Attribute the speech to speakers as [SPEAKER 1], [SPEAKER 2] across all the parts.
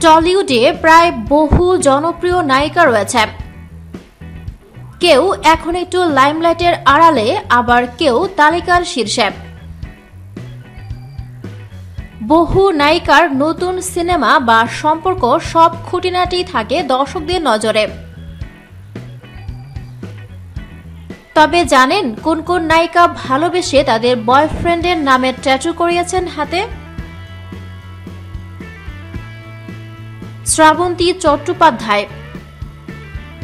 [SPEAKER 1] টলিউডে প্রায় বহু জনপ্রিয় নায়িকা রয়েছে। কেউ এখন একটু লাইমলাইটের আড়ালে, আবার কেউ তালিকার শীর্ষে। বহু নায়িকার নতুন সিনেমা বা সম্পর্ক সব খুঁটিনাটি থাকে দর্শকদের নজরে। তবে জানেন কোন কোন নায়িকা ভালোবেসে তাদের বয়ফ্রেন্ডের নামে ট্যাটু করিয়েছেন হাতে? শ্রাবন্তী চট্টোপাধ্যায়।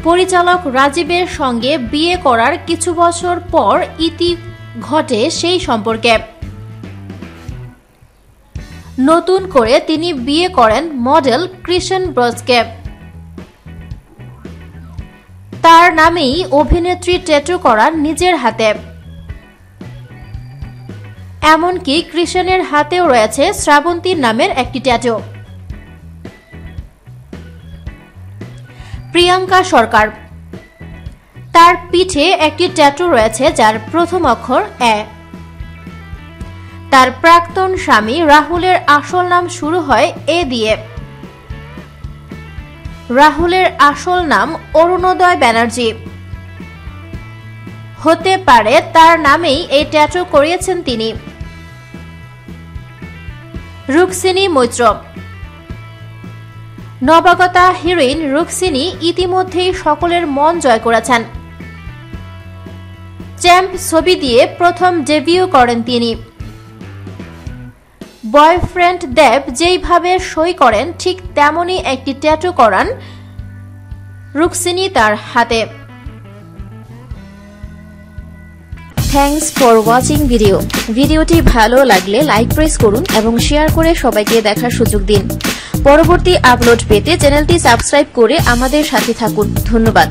[SPEAKER 1] পরিচালক রাজীবের সঙ্গে বিয়ে করার কিছু বছর পর ইতি ঘটে সেই সম্পর্কে। নতুন করে তিনি বিয়ে করেন মডেল কৃষণ ব্রজকে। তার নামেই অভিনেত্রী ট্যাটু করান নিজের হাতে। এমনকি কৃষণের হাতেও রয়েছে শ্রাবন্তীর নামের একটি ট্যাটু। প্রিয়াঙ্কা সরকার। তার পিঠে একটি ট্যাটু রয়েছে যার প্রথম অক্ষর এ। তার প্রাক্তন স্বামী রাহুলের আসল নাম শুরু হয় এ দিয়ে। রাহুলের আসল নাম অরুণোদয় ব্যানার্জি। হতে পারে তার নামেই এই ট্যাটু করিয়েছেন তিনি। রুক্সিনী মৈত্র। নবাগতা হিরোইন রুক্সিনী ইতিমধ্যেই সকলের মন জয় করেছেন। চ্যাম্প ছবি দিয়ে প্রথম ডেবিউ করেন তিনি। বয়ফ্রেন্ড দেব যেইভাবে সই করেন, ঠিক তেমনই একটি ট্যাটু করান রুক্সিনী তার হাতে।
[SPEAKER 2] থ্যাংকস ফর ওয়াচিং ভিডিও ভিডিওটি ভালো লাগলে লাইক প্রেস করুন এবং শেয়ার করে সবাইকে দেখার সুযোগ দিন। পরবর্তী আপলোড পেতে চ্যানেলটি সাবস্ক্রাইব করে আমাদের সাথে থাকুন। ধন্যবাদ।